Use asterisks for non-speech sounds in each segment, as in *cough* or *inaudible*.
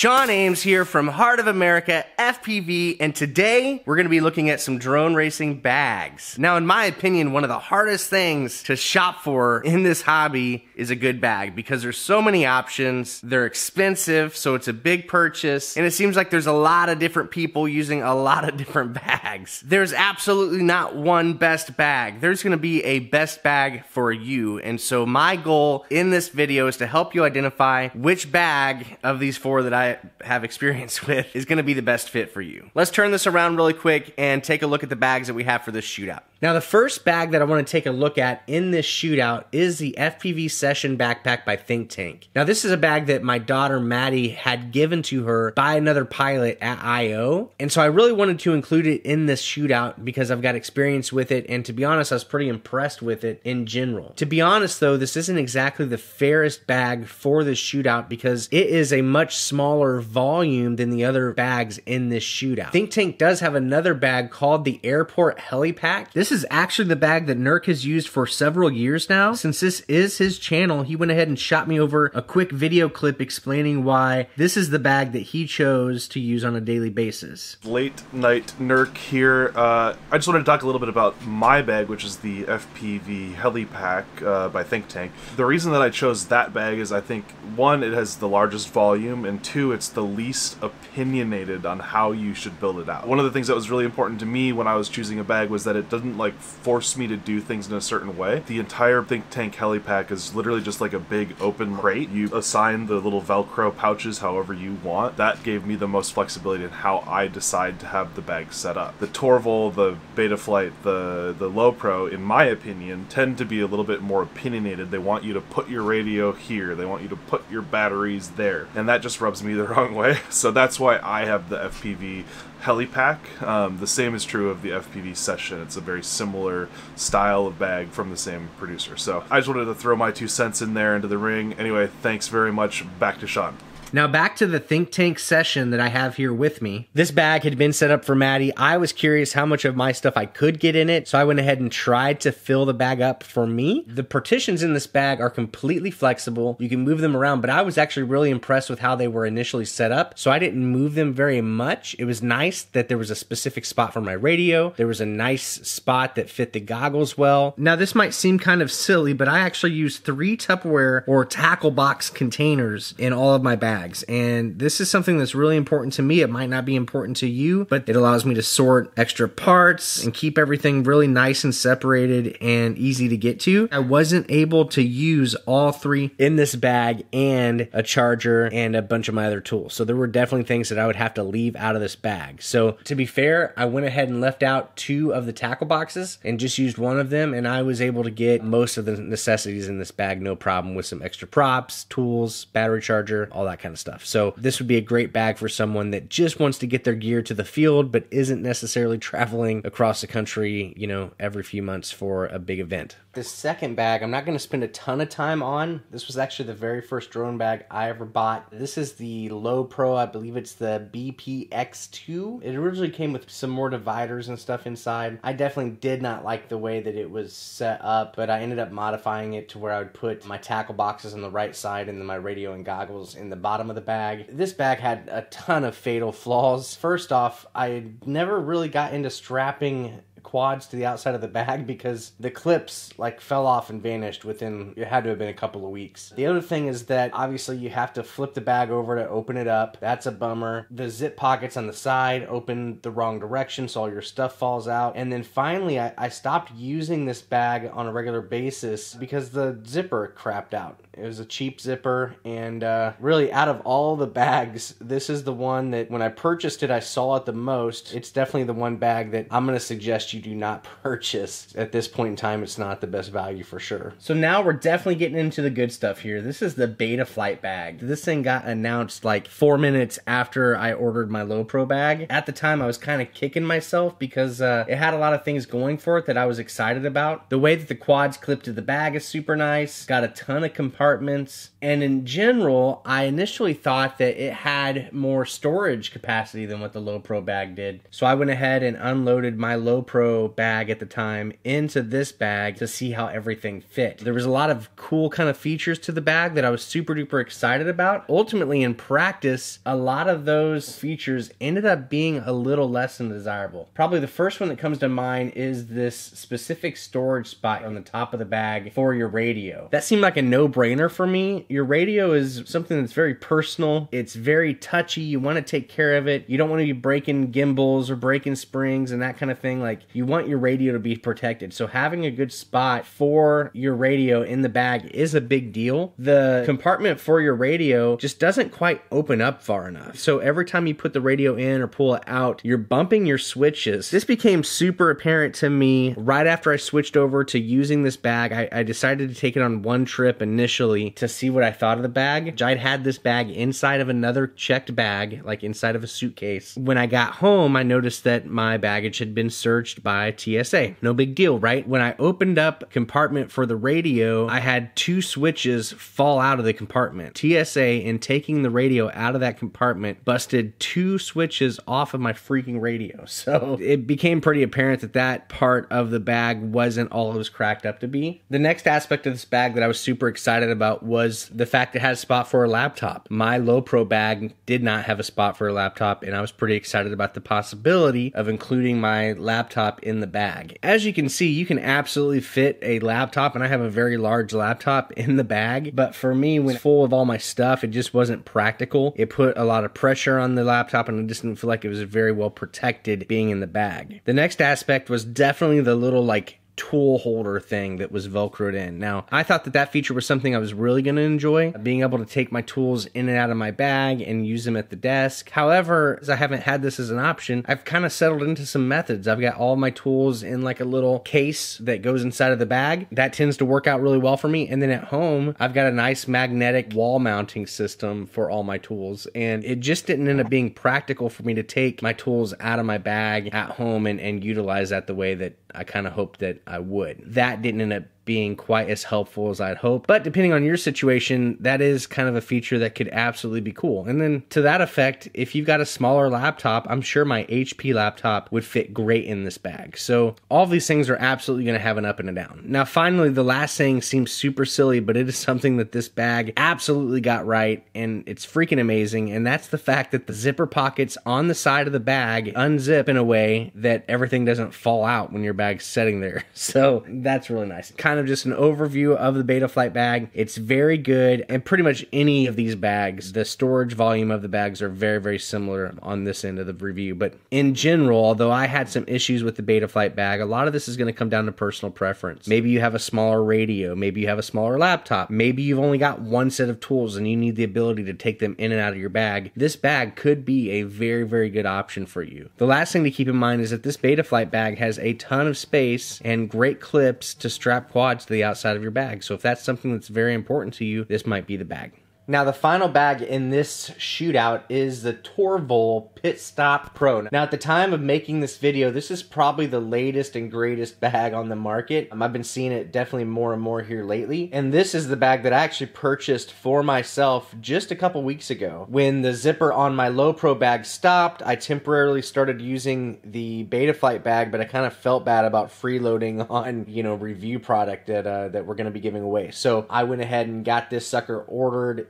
Shawn Ames here from Heart of America FPV, and today we're going to be looking at some drone racing bags. Now, in my opinion, one of the hardest things to shop for in this hobby is a good bag because there's so many options. They're expensive, so it's a big purchase, and it seems like there's a lot of different people using a lot of *laughs* different bags. There's absolutely not one best bag. There's going to be a best bag for you, and so my goal in this video is to help you identify which bag of these four that I Have experience *laughs* with is going to be the best fit for you. Let's turn this around really quick and take a look at the bags that we have for this shootout. Now, the first bag that I want to take a look at in this shootout is the FPV Session Backpack by Think Tank. Now, this is a bag that my daughter Maddie had given to her by another pilot at IO. And so I really wanted to include it in this shootout because I've got experience with it. And to be honest, I was pretty impressed with it in general. To be honest, though, this isn't exactly the fairest bag for this shootout because it is a much smaller volume than the other bags in this shootout. Think Tank does have another bag called the Airport Helipack. This this is actually the bag that Nurk has used for several years now. Since this is his channel, he went ahead and shot me over a quick video clip explaining why this is the bag that he chose to use on a daily basis. Late night Nurk here. Uh, I just wanted to talk a little bit about my bag, which is the FPV Helipack uh, by Think Tank. The reason that I chose that bag is I think, one, it has the largest volume, and two, it's the least opinionated on how you should build it out. One of the things that was really important to me when I was choosing a bag was that it doesn't like force me to do things in a certain way. The entire Think Tank helipack is literally just like a big open crate. You assign the little Velcro pouches however you want. That gave me the most flexibility in how I decide to have the bag set up. The Torvol, the Betaflight, the the Low Pro, in my opinion, tend to be a little bit more opinionated. They want you to put your radio here. They want you to put your batteries there, and that just rubs me the *laughs* wrong way. So that's why I have the FPV Helipack. Um, the same is true of the FPV Session. It's a very similar style of bag from the same producer. So I just wanted to throw my two cents in there into the ring. Anyway, thanks very much. Back to Shawn. Now back to the think tank session that I have here with me. This bag had been set up for Maddie. I was curious how much of my stuff I could get in it, so I went ahead and tried to fill the bag up for me. The partitions in this bag are completely flexible. You can move them around, but I was actually really impressed with how they were initially set up, so I didn't move them very much. It was nice that there was a specific spot for my radio. There was a nice spot that fit the goggles well. Now this might seem kind of silly, but I actually used three Tupperware or tackle box containers in all of my bags And this is something that's really important to me. It might not be important to you, but it allows me to sort extra parts and keep everything really nice and separated and easy to get to. I wasn't able to use all three in this bag and a charger and a bunch of my other tools. So there were definitely things that I would have to leave out of this bag. So to be fair, I went ahead and left out two of the tackle boxes and just used one of them. And I was able to get most of the necessities in this bag, no problem with some extra props, tools, battery charger, all that kind kind of stuff. So this would be a great bag for someone that just wants to get their gear to the field, but isn't necessarily traveling across the country, you know, every few months for a big event. The second bag, I'm not going to spend a ton of time on. This was actually the very first drone bag I ever bought. This is the Low Pro, I believe it's the BPX2. It originally came with some more dividers and stuff inside. I definitely did not like the way that it was set up, but I ended up modifying it to where I would put my tackle boxes on the right side and then my radio and goggles in the bottom of the bag. This bag had a ton of fatal flaws. First off, I never really got into strapping quads to the outside of the bag *laughs* because the clips like fell off and vanished within it had to have been a couple of weeks. The other thing is that obviously you have to flip the bag over to open it up. That's a bummer. The zip pockets on the side open the wrong direction so all your stuff falls out. And then finally I, I stopped using this bag on a regular basis because the zipper crapped out. It was a cheap zipper and uh, really out of all the bags this is the one that when I purchased it I saw it the most. It's definitely the one bag that I'm going to suggest you do not *laughs* purchase. At this point in time, it's not the best value for sure. So now we're definitely getting into the good stuff here. This is the Betaflight bag. This thing got announced like four minutes after I ordered my Low Pro bag. At the time, I was kind of kicking myself because uh, it had a lot of things going for it that I was excited about. The way that the quads clip to the bag is super nice. Got a ton of components compartments. And in general, I initially thought that it had more storage capacity than what the Low Pro bag did. So I went ahead and unloaded my Low Pro bag at the time into this bag to see how everything fit. There was a lot of cool kind of features to the bag that I was super duper excited about. Ultimately, in practice, a lot of those features ended up being a little less than desirable. Probably the first one that comes to mind is this specific storage spot on the top of the bag for your radio. That seemed like a no brainer for me. Your radio is something that's very personal, it's very touchy. You want to take care of it. You don't want to be breaking gimbals or breaking springs and that kind of thing. Like, you want your radio to be protected. So, having a good spot for your radio in the bag is a big deal. The compartment for your radio just doesn't quite open up far enough. So, every time you put the radio in or pull it out, you're bumping your switches. This became super apparent to me right after I switched over to using this bag. I, I decided to take it on one trip initially to see what I thought of the bag. I'd had this bag inside of another checked bag, like inside of a suitcase. When I got home, I noticed that my baggage had been searched by TSA. No big deal, right? When I opened up compartment for the radio, I had two switches fall out of the compartment. TSA, in taking the radio out of that compartment, busted two switches off of my freaking radio. *laughs* So it became pretty apparent that that part of the bag wasn't all it was cracked up to be. The next aspect of this bag that I was super excited about was the fact it had a spot for a laptop. My low pro bag did not have a spot for a laptop, and I was pretty excited about the possibility of including my laptop in the bag. As you can see, you can absolutely fit a laptop, and I have a very large laptop in the bag, but for me, when full of all my stuff, it just wasn't practical. It put a lot of pressure on the laptop, and I just didn't feel like it was very well protected being in the bag. The next aspect was definitely the little like tool holder thing that was velcroed in. Now, I thought that that feature was something I was really going to enjoy, being able to take my tools in and out of my bag and use them at the desk. However, as I haven't had this as an option, I've kind of settled into some methods. I've got all my tools in like a little case that goes inside of the bag. That tends to work out really well for me. And then at home, I've got a nice magnetic wall mounting system for all my tools. And it just didn't end up being practical for me to take my tools out of my bag at home and, and utilize that the way that I kind of hoped that I would. That didn't end up being quite as helpful as I'd hope. But depending on your situation, that is kind of a feature that could absolutely be cool. And then to that effect, if you've got a smaller laptop, I'm sure my HP laptop would fit great in this bag. So all these things are absolutely going to have an up and a down. Now, finally, the last thing seems super silly, but it is *laughs* something that this bag absolutely got right, and it's freaking amazing. And that's the fact that the zipper pockets on the side of the bag unzip in a way that everything doesn't fall out when your bag's sitting there. *laughs* So that's really nice. Kind of just an overview of the Betaflight bag. It's very good, and pretty much any of these bags, the storage volume of the bags are very, very similar on this end of the review. But in general, although I had some issues with the Betaflight bag, a lot of this is going to come down to personal preference. Maybe you have a smaller radio, maybe you have a smaller laptop, maybe you've only got one set of tools and you need the ability to take them in and out of your bag. This bag could be a very, very good option for you. The last thing to keep in mind is that this Betaflight bag has a ton of space and great clips to strap to the outside of your bag. So if that's something that's very important to you, this might be the bag. Now, the final bag in this shootout is the Torvol Pit Stop Pro. Now, at the time of making this video, this is probably the latest and greatest bag on the market. Um, I've been seeing it definitely more and more here lately. And this is the bag that I actually purchased for myself just a couple weeks ago. When the zipper on my Low Pro bag stopped, I temporarily started using the Betaflight bag, but I kind of felt bad about freeloading *laughs* on, you know, review product that, uh, that we're going to be giving away. So I went ahead and got this sucker ordered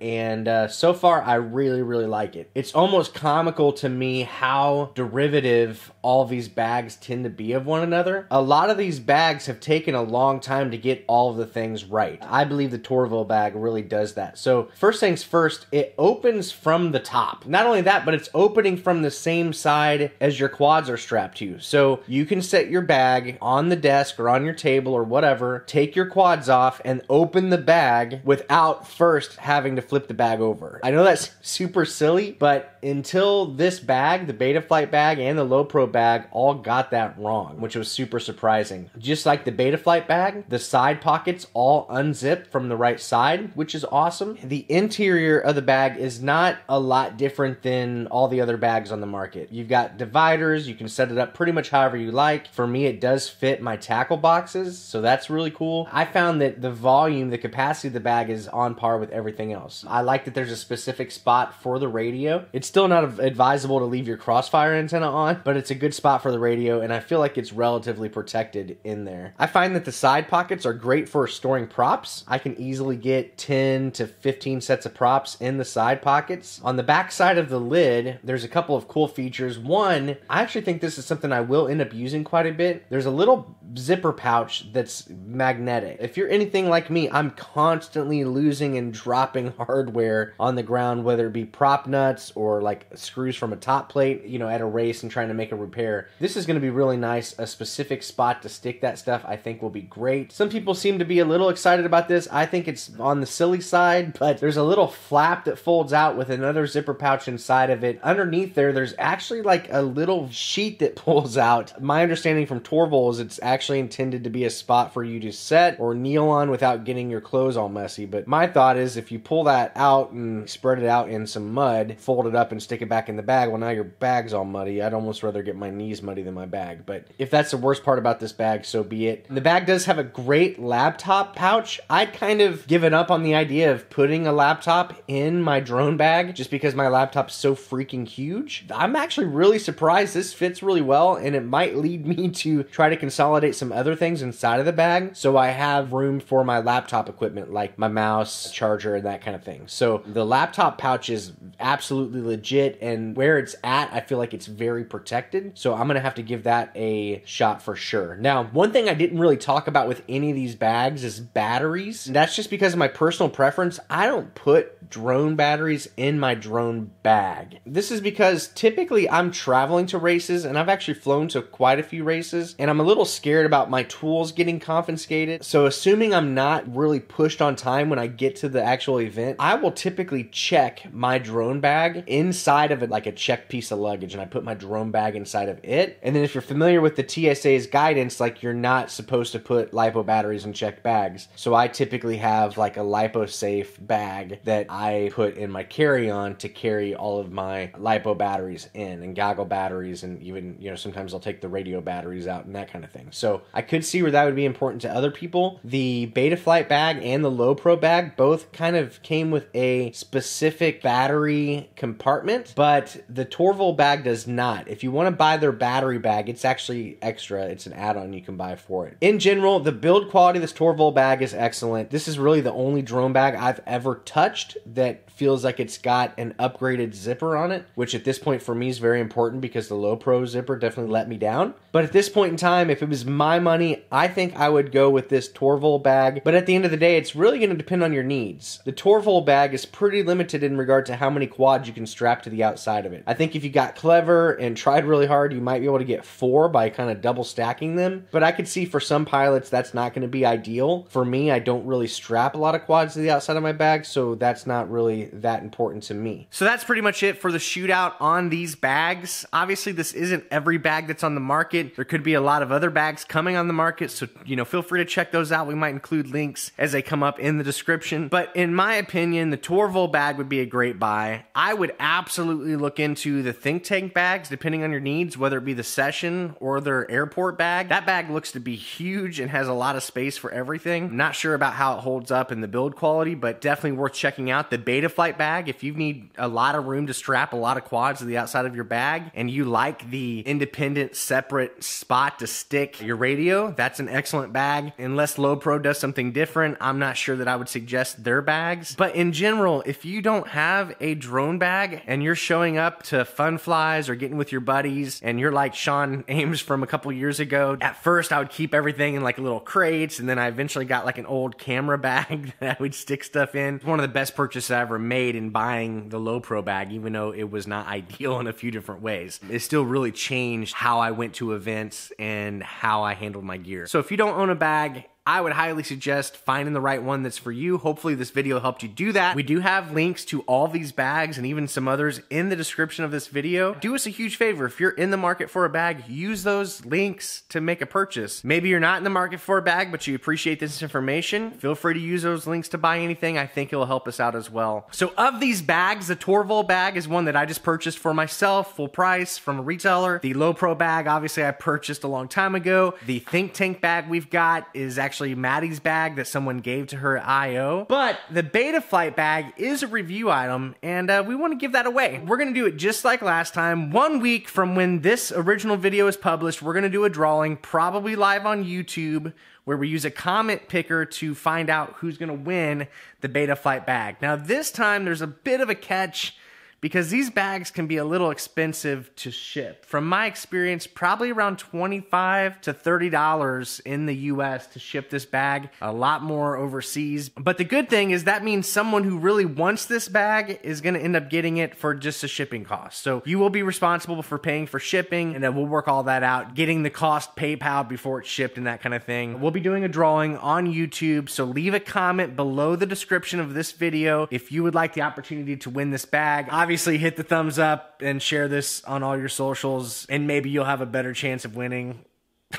uh, so far I really, really like it. It's almost comical to me how derivative all these bags tend to be of one another. A lot of these bags have taken a long time to get all of the things right. I believe the Torvol bag really does that. So, first things first, it opens from the top. Not only that, but it's opening from the same side as your quads are strapped to. So, you can set your bag on the desk or on your table or whatever, take your quads off, and open the bag without first having to flip flip the bag over. I know that's super silly, but until this bag, the Betaflight bag and the Low Pro bag all got that wrong, which was super surprising. Just like the Betaflight bag, the side pockets all unzip from the right side, which is awesome. The interior of the bag is not a lot different than all the other bags on the market. You've got dividers, you can set it up pretty much however you like. For me, it does fit my tackle boxes, so that's really cool. I found that the volume, the capacity of the bag is on par with everything else. I like that there's a specific spot for the radio. It's still not advisable to leave your crossfire antenna on, but it's a good spot for the radio, and I feel like it's relatively protected in there. I find that the side pockets are great for storing props. I can easily get 10 to 15 sets of props in the side pockets. On the back side of the lid, there's a couple of cool features. One, I actually think this is something I will end up using quite a bit. There's a little zipper pouch that's magnetic. If you're anything like me, I'm constantly losing and dropping *laughs* hardware on the ground, whether it be prop nuts or like screws from a top plate, you know, at a race and trying to make a repair. This is going to be really nice. A specific spot to stick that stuff, I think, will be great. Some people seem to be a little excited about this. I think it's on the silly side, but there's a little flap that folds out with another zipper pouch inside of it. Underneath there, there's actually like a little sheet that *laughs* pulls out. My understanding from Torvol is it's actually intended to be a spot for you to set or kneel on without getting your clothes all messy. But my thought is if you pull that out and spread it out in some mud, fold it up and stick it back in the bag, well, now your bag's all muddy. I'd almost rather get my knees muddy than my bag. But if that's the worst part about this bag, so be it. The bag does have a great laptop pouch. I'd kind of given up on the idea of putting a laptop in my drone bag just because my laptop's so freaking huge. I'm actually really surprised this fits really well and it might lead me *laughs* to try to consolidate some other things inside of the bag so I have room for my laptop equipment like my mouse, charger, and that kind of thing. So the laptop pouch is absolutely legit and where it's at, I feel like it's very protected. So I'm gonna have to give that a shot for sure. Now, one thing I didn't really talk about with any of these bags is batteries. And That's just because of my personal preference. I don't put drone batteries in my drone bag. This is because typically I'm traveling to races and I've actually flown to quite a few races and I'm a little scared about my tools getting confiscated. So assuming I'm not really pushed on time when I get to the actual event, I will typically check my drone bag inside of it like a checked piece of luggage and I put my drone bag inside of it. And then if you're familiar with the TSA's guidance, like you're not supposed to put lipo batteries in checked bags. So I typically have like a lipo safe bag that I put in my carry-on to carry all of my lipo batteries in and goggle batteries and even, you know, sometimes I'll take the radio batteries out and that kind of thing. So I could see where that would be important to other people. The Betaflight bag and the Low Pro bag both kind of came with a specific battery compartment, but the Torvol bag does not. If you want to buy their battery bag, it's actually extra. It's an add-on you can buy for it. In general, the build quality of this Torvol bag is excellent. This is really the only drone bag I've ever touched that feels like it's got an upgraded zipper on it, which at this point for me is very important because the Low Pro zipper definitely let me down. But at this point in time, if it was my money, I think I would go with this Torvol bag. But at the end of the day, it's really going to depend on your needs. The Torvol bag is pretty limited in regard to how many quads you can strap to the outside of it. I think if you got clever and tried really hard, you might be able to get four by kind of double stacking them. But I could see for some pilots that's not going to be ideal. For me, I don't really strap a lot of quads to the outside of my bag, so that's not really that important to me. So that's pretty much it for the shootout on these bags. Obviously, this isn't every bag that's on the market. There could be a lot of other bags coming on the market, so you know, feel free to check those out. We might include links as they come up in the description. But in my opinion, the Torvol bag would be a great buy. I would absolutely look into the Think Tank bags, depending on your needs, whether it be the Session or their airport bag. That bag looks to be huge and has a lot of space for everything. I'm not sure about how it holds up in the build quality, but definitely worth checking out. The Betaflight bag, if you need a lot of room to strap a lot of quads to the outside of your bag and you like the independent, separate spot to stick your radio, that's an excellent bag. Unless Low Pro does something different, I'm not sure that I would suggest their bags. But in general, if you don't have a drone bag and you're showing up to fun flies or getting with your buddies and you're like Shawn Ames from a couple years ago, at first I would keep everything in like little crates and then I eventually got like an old camera *laughs* bag that I would stick stuff in. It's one of the best purchases I ever made in buying the Low Pro bag, even though it was not *laughs* ideal in a few different ways. It still really changed how I went to events and how I handled my gear. So if you don't own a bag I would highly suggest finding the right one that's for you. Hopefully this video helped you do that. We do have links to all these bags and even some others in the description of this video. Do us a huge favor. If you're in the market for a bag, use those links to make a purchase. Maybe you're not in the market for a bag, but you appreciate this information. Feel free to use those links to buy anything. I think it'll help us out as well. So of these bags, the Torvol bag is one that I just purchased for myself, full price from a retailer. The Low Pro bag, obviously I purchased a long time ago. The Think Tank bag we've got is actually actually Maddie's bag that someone gave to her at IO. But the Betaflight bag is a review item, and uh, we want to give that away. We're going to do it just like last time. One week from when this original video is published, we're going to do a drawing, probably live on YouTube, where we use a comment picker to find out who's going to win the Betaflight bag. Now, this time there's a bit of a catch because these bags can be a little expensive to ship. From my experience, probably around 25 to $30 in the US to ship this bag, a lot more overseas. But the good thing is that means someone who really wants this bag is going to end up getting it for just a shipping cost. So you will be responsible for paying for shipping and then we'll work all that out, getting the cost PayPal before it's shipped and that kind of thing. We'll be doing a drawing on YouTube, so leave a comment below the description of this video if you would like the opportunity to win this bag. Obviously, obviously hit the thumbs up and share this on all your socials, and maybe you'll have a better chance of winning. *laughs*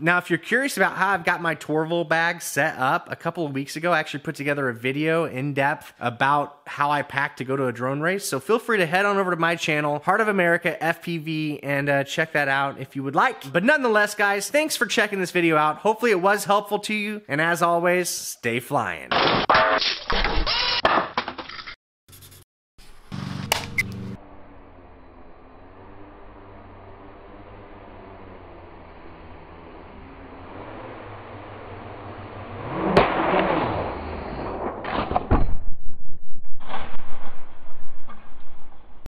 Now, if you're curious about how I've got my Torvol bag set up, a couple of weeks ago, I actually put together a video in depth about how I pack to go to a drone race. So feel free to head on over to my channel, Heart of America FPV, and uh, check that out if you would like. But nonetheless, guys, thanks for checking this video out. Hopefully it was helpful to you. And as always, stay flying.